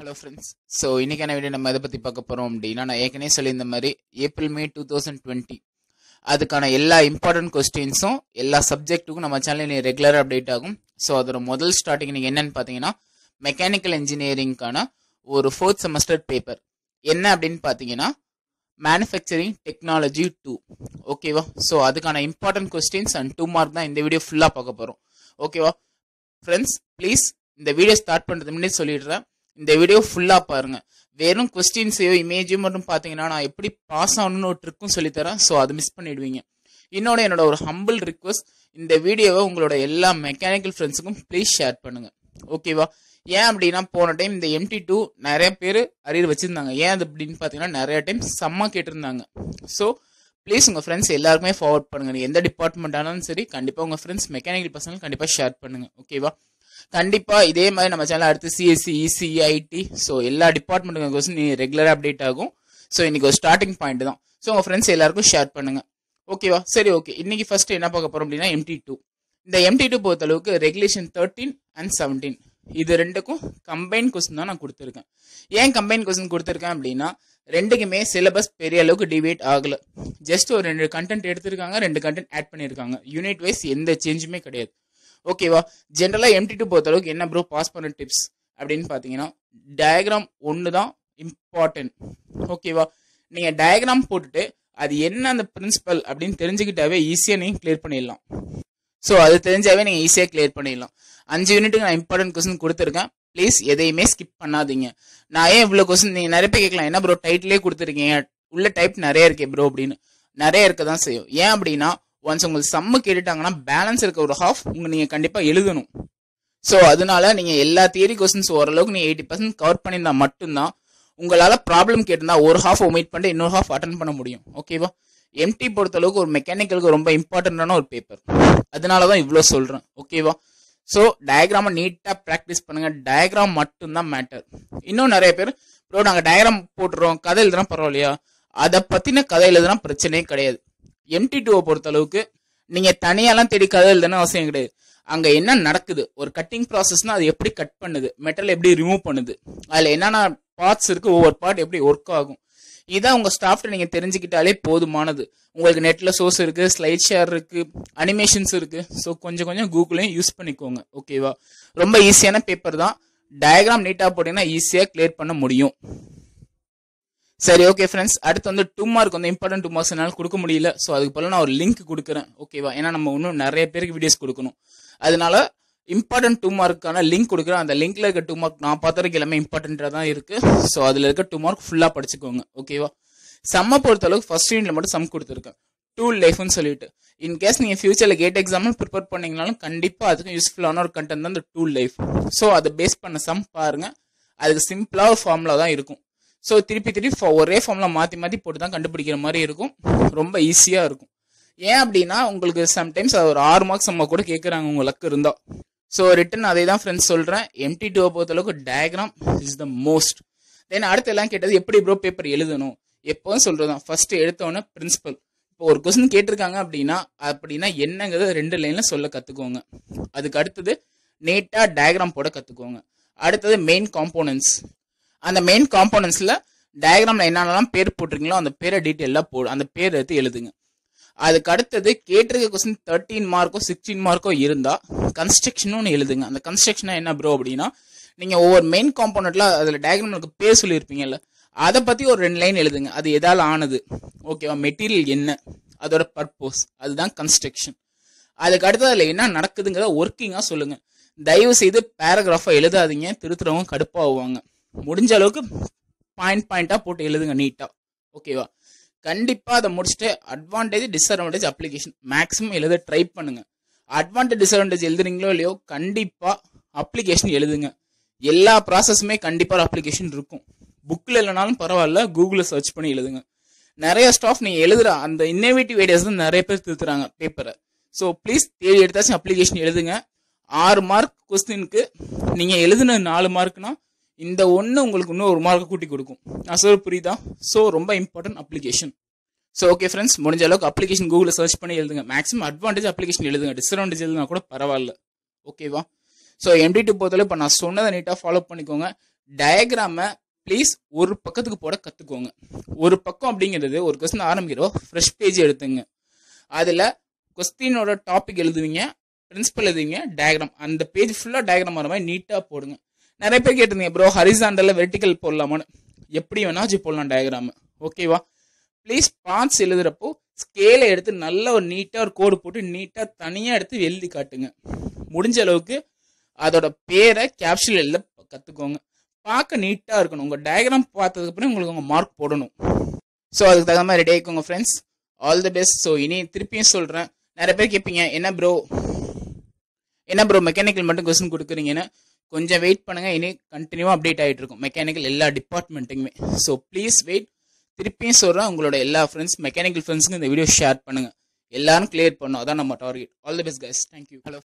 Hello friends so இன்னைக்கான video நம்ம எதை பற்றி பார்க்க போகிறோம் அப்படின்னா நான் ஏற்கனவே சொல்லியிருந்த மாதிரி April May two thousand twenty அதுக்கான எல்லா இம்பார்ட்டன்ட் கொஸ்டின்ஸும் எல்லா சப்ஜெக்ட்டுக்கும் நம்ம சேனலில் ரெகுலராக அப்டேட் ஆகும். ஸோ அதோட முதல் ஸ்டார்டிங் நீங்கள் என்னன்னு பார்த்தீங்கன்னா மெக்கானிக்கல் இன்ஜினியரிங்க்கான ஒரு ஃபோர்த் செமஸ்டர் பேப்பர் என்ன அப்படின்னு பார்த்தீங்கன்னா மேனுஃபேக்சரிங் டெக்னாலஜி டூ ஓகேவா ஸோ அதுக்கான important questions and two mark தான் இந்த வீடியோ ஃபுல்லாக பார்க்க போகிறோம் ஓகேவா ஃப்ரெண்ட்ஸ் ப்ளீஸ் இந்த வீடியோ ஸ்டார்ட் பண்ணுறது முன்னாடி சொல்லிடுறேன். இந்த வீடியோ ஃபுல்லாக பாருங்கள் வெறும் கொஸ்டின்ஸையோ இமேஜையும் மட்டும் பார்த்தீங்கன்னா நான் எப்படி பாஸ் ஆகணும்னு ஒரு ட்ரிக்கும் சொல்லித்தரேன். ஸோ அதை மிஸ் பண்ணிடுவீங்க. இன்னொன்று என்னோட ஒரு ஹம்பிள் ரிக்வஸ்ட் இந்த வீடியோவை உங்களோட எல்லா மெக்கானிக்கல் ஃப்ரெண்ட்ஸுக்கும் ப்ளீஸ் ஷேர் பண்ணுங்கள் ஓகேவா ஏன் அப்படின்னா போன டைம் இந்த எம்டி டூ நிறைய பேர் அரியர் வச்சுருந்தாங்க. ஏன் அது அப்படின்னு பார்த்தீங்கன்னா நிறைய டைம் செம்மா கேட்டிருந்தாங்க. ஸோ ப்ளீஸ் உங்கள் ஃப்ரெண்ட்ஸ் எல்லாருக்குமே ஃபார்வர்ட் பண்ணுங்கள் எந்த டிபார்ட்மெண்ட் ஆனாலும் சரி கண்டிப்பாக உங்கள் ஃப்ரெண்ட்ஸ் மெக்கானிக்கல் பர்சனல் கண்டிப்பாக ஷேர் பண்ணுங்க. ஓகேவா கண்டிப்பா இதே மாதிரி நம்ம சேனல் அடுத்து சிஎஸ்சி இசி ஐடி ஸோ எல்லா டிபார்ட்மெண்ட்டுங்க கொஸ்டின் நீ ரெகுலராக அப்டேட் ஆகும். ஸோ இன்னைக்கு ஒரு ஸ்டார்டிங் பாயிண்ட் தான். ஸோ உங்கள் ஃப்ரெண்ட்ஸ் எல்லாருக்கும் ஷேர் பண்ணுங்க. ஓகேவா சரி ஓகே இன்னைக்கு ஃபர்ஸ்ட் என்ன பார்க்க போறோம் அப்படின்னா எம்டி டூ இந்த எம்டி டூ பொறுத்த அளவுக்கு ரெகுலேஷன் தேர்ட்டீன் அண்ட் செவன்டீன் இது ரெண்டுக்கும் கம்பைன் கொஸ்டின் தான் நான் கொடுத்துருக்கேன். ஏன் கம்பைன் கொஸ்டின் கொடுத்துருக்கேன் அப்படின்னா ரெண்டுக்குமே சிலபஸ் பெரிய அளவுக்கு டிவேட் ஆகல. ஜஸ்ட் ஒரு ரெண்டு கண்டென்ட் எடுத்திருக்காங்க ரெண்டு கண்டென்ட் ஆட் பண்ணியிருக்காங்க யூனிட் வைஸ் எந்த சேஞ்சுமே கிடையாது. ஓகேவா ஜென்ரலாக எம்டி டூ பொறுத்த அளவுக்கு என்ன ப்ரோ பாஸ் பண்ண டிப்ஸ் அப்படின்னு பார்த்தீங்கன்னா டயக்ராம் ஒன்று தான் இம்பார்ட்டன்ட் ஓகேவா நீங்கள் டயக்ராம் போட்டுட்டு அது என்ன அந்த பிரின்சிபல் அப்படின்னு தெரிஞ்சுக்கிட்டாவே ஈஸியாக நீங்கள் கிளியர் பண்ணிடலாம். ஸோ அது தெரிஞ்சாவே நீங்கள் ஈஸியாக கிளியர் பண்ணிடலாம். அஞ்சு யூனிட்டுக்கு நான் இம்பார்ட்டன்ட் கொஸ்டின் கொடுத்துருக்கேன். ப்ளீஸ் எதையுமே ஸ்கிப் பண்ணாதீங்க. நான் ஏன் இவ்வளோ கொஸ்டின் நீங்கள் நிறைய பேர் கேட்கலாம் என்ன ப்ரோ டைட்டிலே கொடுத்துருக்கீங்க. உள்ள டைப் நிறைய இருக்கே ப்ரோ அப்படின்னு. நிறைய இருக்க தான் செய்யும். ஏன் அப்படின்னா ஒன்ஸ் உங்களுக்கு சம்மு கேட்டுட்டாங்கன்னா பேலன்ஸ் இருக்க ஒரு ஹாஃப் உங்க நீங்க கண்டிப்பா எழுதணும். ஸோ அதனால நீங்க எல்லா தியரி கொஸ்டின்ஸ் ஓரளவுக்கு நீங்க எயிட்டி பர்சன்ட் கவர் பண்ணியிருந்தா மட்டும்தான் உங்களால ப்ராப்ளம் கேட்டிருந்தா ஒரு ஹாஃப் ஒமிட் பண்ணிட்டு இன்னொரு ஹாஃப் அட்டன் பண்ண முடியும். ஓகேவா எம்டி பொறுத்தளவுக்கு ஒரு மெக்கானிக்கலுக்கு ரொம்ப இம்பார்ட்டன்டான ஒரு பேப்பர் அதனால தான் இவ்வளோ சொல்கிறேன் ஓகேவா ஸோ டயக்ராமை நீட்டாக ப்ராக்டிஸ் பண்ணுங்கள் டயக்ராம் மட்டும்தான் மேட்டர் இன்னும் நிறைய பேர் ப்ரோ நாங்கள் டயக்ராம் போட்டுறோம் கதை எழுதுனா பரவாயில்லையா? அதை பற்றின கதை எழுதுனா பிரச்சனையே கிடையாது. எம்டி டூவை பொறுத்த அளவுக்கு நீங்கள் தனியாலாம் தேடி கதை அவசியம் கிடையாது. அங்கே என்ன நடக்குது? ஒரு கட்டிங் ப்ராசஸ்னா அது எப்படி கட் பண்ணுது? மெட்டல் எப்படி ரிமூவ் பண்ணுது? அதில் என்னென்ன பார்ட்ஸ் இருக்குது ஒவ்வொரு பார்ட் எப்படி ஒர்க் ஆகும்? இதான் உங்கள் ஸ்டாஃப்ட்டை நீங்கள் தெரிஞ்சுக்கிட்டாலே போதுமானது. உங்களுக்கு நெட்டில் சோர்ஸ் இருக்குது ஸ்லைட் ஷேர் இருக்குது அனிமேஷன்ஸ் இருக்குது ஸோ கொஞ்சம் கொஞ்சம் கூகுளையும் யூஸ் பண்ணிக்கோங்க. ஓகேவா ரொம்ப ஈஸியான பேப்பர் தான். டயக்ராம் நீட்டாக போட்டிங்கன்னா ஈஸியாக கிளியர் பண்ண முடியும். சரி ஓகே ஃப்ரெண்ட்ஸ் அடுத்து வந்து டூ மார்க் வந்து இம்பார்ட்டன்ட் டூ மார்க்ஸ் என்னால் கொடுக்க முடியல. ஸோ அதுக்கு போல நான் ஒரு லிங்க் கொடுக்குறேன். ஓகேவா ஏன்னா நம்ம இன்னும் நிறைய பேருக்கு வீடியோஸ் கொடுக்கணும். அதனால இம்பார்ட்டன்ட் டூ மார்க்கான லிங்க் கொடுக்குறேன். அந்த லிங்க்ல இருக்க டூ மார்க் நான் பார்த்த வரைக்கும் எல்லாமே இம்பார்ட்டண்ட்டாக தான் இருக்கு. ஸோ அதில் இருக்க டூ மார்க் ஃபுல்லாக படிச்சுக்கோங்க. ஓகேவா செம்ம பொறுத்த அளவுக்கு ஃபர்ஸ்ட் யூனிட்ல மட்டும் சம் கொடுத்துருக்கேன். டூல் லைஃப்னு சொல்லிட்டு. இன்கேஸ் நீங்கள் ஃபியூச்சரில் கேட் எக்ஸாம் ப்ரிப்பேர் பண்ணீங்கனாலும் கண்டிப்பாக அதுக்கும் யூஸ்ஃபுல்லான ஒரு கண்டென்ட் தான் இந்த டூல் லைஃப் ஸோ அதை பேஸ் பண்ண சம் பாருங்க. அதுக்கு சிம்பிளாக ஃபார்முலா தான் இருக்கும். ஸோ திருப்பி திருப்பி ஒரே ஃபார்மில் மாற்றி மாற்றி போட்டு தான் கண்டுபிடிக்கிற மாதிரி இருக்கும். ரொம்ப ஈஸியாக இருக்கும். ஏன் அப்படின்னா உங்களுக்கு சம்டைம்ஸ் அது ஒரு ஆறு மார்க்ஸ் நம்ம கூட கேட்குறாங்க உங்கள் லக் இருந்தால் ஸோ ரிட்டன் அதே தான் ஃப்ரெண்ட்ஸ் சொல்கிறேன் எம்டி டூவை பொறுத்தளவுக்கு diagram is the most then அடுத்து எல்லாம் கேட்டது எப்படி ப்ரோ பேப்பர் எழுதணும்? எப்போவும் சொல்கிறது தான் ஃபஸ்ட்டு எடுத்தோன்னே பிரின்சிபல் இப்போ ஒரு கொஸ்டின் கேட்டிருக்காங்க அப்படின்னா அப்படின்னா என்னங்கிறத ரெண்டு லைனில் சொல்ல கற்றுக்கோங்க அதுக்கு அடுத்தது நீட்டாக டயக்ராம் போட கற்றுக்கோங்க அடுத்தது மெயின் காம்போனன்ட்ஸ் அந்த மெயின் காம்போனன்ட்ஸில் டயக்ராமில் என்னென்னலாம் பேர் போட்டிருக்கீங்களோ அந்த பேரை டீட்டெயிலாக போ அந்த பேர் எடுத்து எழுதுங்க. அதுக்கு அடுத்தது கேட்டிருக்க கொஸ்டின் தேர்ட்டீன் மார்க்கோ சிக்ஸ்டீன் மார்க்கோ இருந்தால் கன்ஸ்ட்ரக்ஷனும் எழுதுங்க. அந்த கன்ஸ்ட்ரக்ஷனா என்ன ப்ரோ அப்படின்னா நீங்கள் ஒவ்வொரு மெயின் காம்போனண்ட்டில் அதில் டயக்ராமில் பேர் சொல்லியிருப்பீங்கல்ல அதை பற்றி ஒரு ரெண்டு லைன் எழுதுங்க. அது எதால் ஆனது. ஓகேவா மெட்டீரியல் என்ன? அதோட பர்பஸ் அதுதான் கன்ஸ்ட்ரக்ஷன் அதுக்கு அடுத்து அதில் என்ன நடக்குதுங்கிறத ஒர்க்கிங்காக சொல்லுங்கள் தயவு செய்து பேராகிராஃபாக எழுதாதீங்க. திருத்துறவங்க கடுப்பாகுவாங்க. முடிஞ்ச அளவுக்கு பாயிண்ட் பாயிண்டாக போட்டு எழுதுங்க நீட்டாக ஓகேவா கண்டிப்பாக அதை முடிச்சுட்டு அட்வான்டேஜ் டிஸ்அட்வான்டேஜ் அப்ளிகேஷன் மேக்ஸிமம் எழுத ட்ரை பண்ணுங்கள் அட்வான்டேஜ் டிஸ்அட்வான்டேஜ் எழுதுறீங்களோ இல்லையோ கண்டிப்பாக அப்ளிகேஷன் எழுதுங்க. எல்லா ப்ராசஸுமே கண்டிப்பாக அப்ளிகேஷன் இருக்கும். புக்கில் இல்லைனாலும் பரவாயில்ல கூகுளில் சர்ச் பண்ணி எழுதுங்க. நிறைய ஸ்டாஃப் நீங்கள் எழுதுற அந்த இன்னோவேட்டிவ் ஐடியாஸ் தான் நிறைய பேர் திருத்துறாங்க பேப்பரை ஸோ ப்ளீஸ் தேடி எடுத்தாச்சும் அப்ளிகேஷன் எழுதுங்க. ஆறு மார்க் கொஸ்டினுக்கு நீங்கள் எழுதுன நாலு மார்க்னா இந்த ஒன்று உங்களுக்கு இன்னும் ஒரு மார்க்கை கூட்டி கொடுக்கும். நான் சொல்ல புரியுதா? ஸோ ரொம்ப important application so okay friends முடிஞ்ச அளவுக்கு அப்ளிகேஷன் கூகுளில் சர்ச் பண்ணி எழுதுங்க. மேக்ஸிமம் அட்வான்டேஜ் அப்ளிகேஷன் எழுதுங்க. டிஸ்அட்வான்டேஜ் எழுதுனா கூட பரவாயில்ல. ஓகேவா ஸோ எம்டி டூ போதில் இப்போ நான் சொன்னதை நீட்டாக ஃபாலோ பண்ணிக்கோங்க. டயக்ராமை ப்ளீஸ் ஒரு பக்கத்துக்கு போட கற்றுக்கோங்க ஒரு பக்கம் அப்படிங்கிறது ஒரு கொஸ்டின் ஆரம்பிக்கிறோம் ஃப்ரெஷ் பேஜ் எடுத்துங்க. அதில் கொஸ்டினோட டாபிக் எழுதுவீங்க. பிரின்சிபல் எழுதுவீங்க. டயக்ராம் அந்த பேஜ் ஃபுல்லாக டயக்ராம் வர மாதிரி நீட்டாக போடுங்க. நிறைய பேர் கேட்டிருந்தீங்க ப்ரோ ஹரிசாண்டலில் வெர்டிக்கல் போடலாமான்னு. எப்படி வேணாச்சும் போடலாம் டயக்ராம் ஓகேவா ப்ளீஸ் பார்ட்ஸ் எழுதுறப்போ ஸ்கேலை எடுத்து நல்ல ஒரு நீட்டாக ஒரு கோடு போட்டு நீட்டாக தனியாக எடுத்து எழுதி காட்டுங்க. முடிஞ்ச அளவுக்கு அதோட பேரை கேப்ஷூல் எழுத கற்றுக்கோங்க பார்க்க நீட்டாக இருக்கணும். உங்கள் டயக்ராம் பார்த்ததுக்கப்புறம் உங்களுக்கு உங்கள் மார்க் போடணும். ஸோ அதுக்கு தகுந்த மாதிரி ready ஆகிக்கோங்க friends all the best so இனி திருப்பியும் சொல்கிறேன் நிறைய பேர் கேட்பீங்க என்ன ப்ரோ என்ன ப்ரோ மெக்கானிக்கல் மட்டும் கொஸ்டின் கொடுக்குறீங்கன்னு. கொஞ்சம் வெயிட் பண்ணுங்கள் இனி கண்டினியூவாக அப்டேட் ஆகிட்டு இருக்கும். மெக்கானிக்கல் எல்லா டிபார்ட்மெண்ட்டுக்குமே ஸோ ப்ளீஸ் வெயிட் திருப்பியும் சொல்கிறேன் உங்களோட எல்லா ஃப்ரெண்ட்ஸ் மெக்கானிக்கல் ஃப்ரெண்ட்ஸுக்கும் இந்த வீடியோ ஷேர் பண்ணுங்கள் எல்லாரும் கிளியர் பண்ணும். அதான் நம்ம target all the best guys thank you hello